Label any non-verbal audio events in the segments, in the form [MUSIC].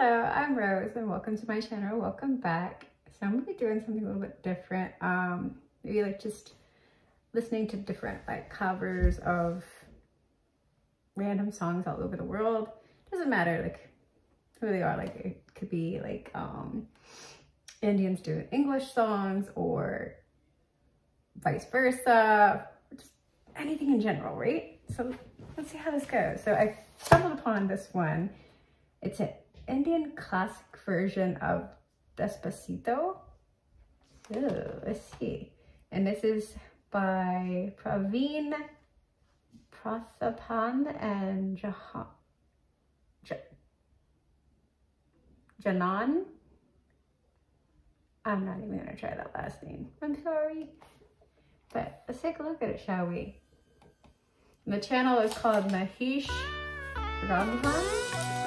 Hello, I'm Rose and welcome to my channel. Welcome back. So I'm gonna be doing something a little bit different. Um, maybe like just listening to different like covers of random songs all over the world. Doesn't matter like who they are. Like it could be like um, Indians doing English songs or vice versa. Just anything in general, right? So let's see how this goes. So I stumbled upon this one. It's an Indian classic version of Despacito. Ooh, let's see. And this is by Praveen Prathapan and Jahan, Janan. I'm not even gonna try that last name. I'm sorry. But let's take a look at it, shall we? the channel is called Mahesh Raghvan.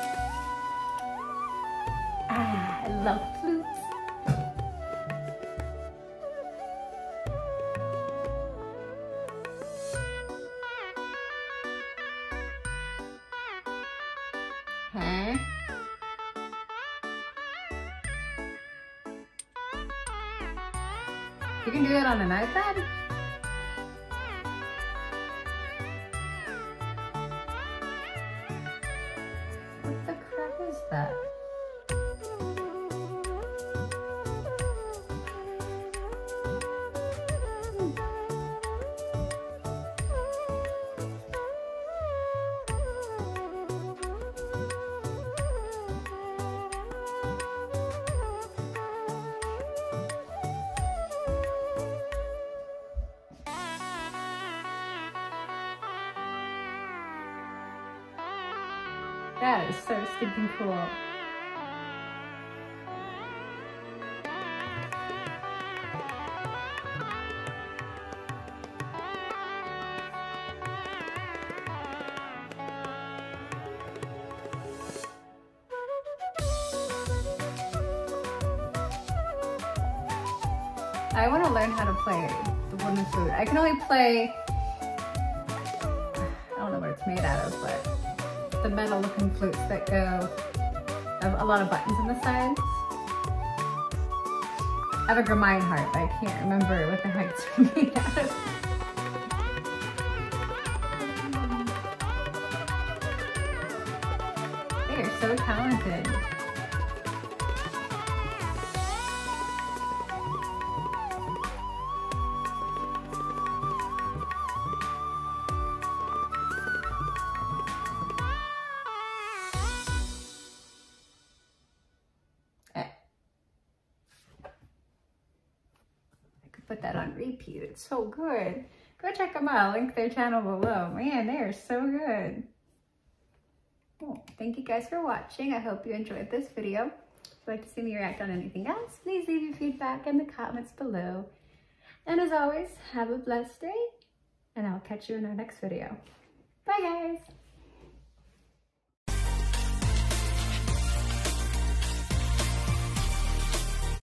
Love flutes. You can do it on an iPad? That is so stinking cool. I want to learn how to play the wooden flute. I can only play, I don't know what it's made out of, but the metal looking flutes that go, have a lot of buttons on the sides. I have a Gremine heart, but I can't remember what the heck it's [LAUGHS] made out of. They are so talented. Put that on repeat. It's so good. Go check them out. Link their channel below. Man, they are so good. Thank you guys for watching. I hope you enjoyed this video. If you'd like to see me react on anything else, please leave your feedback in the comments below. And as always, have a blessed day, and I'll catch you in our next video. Bye, guys.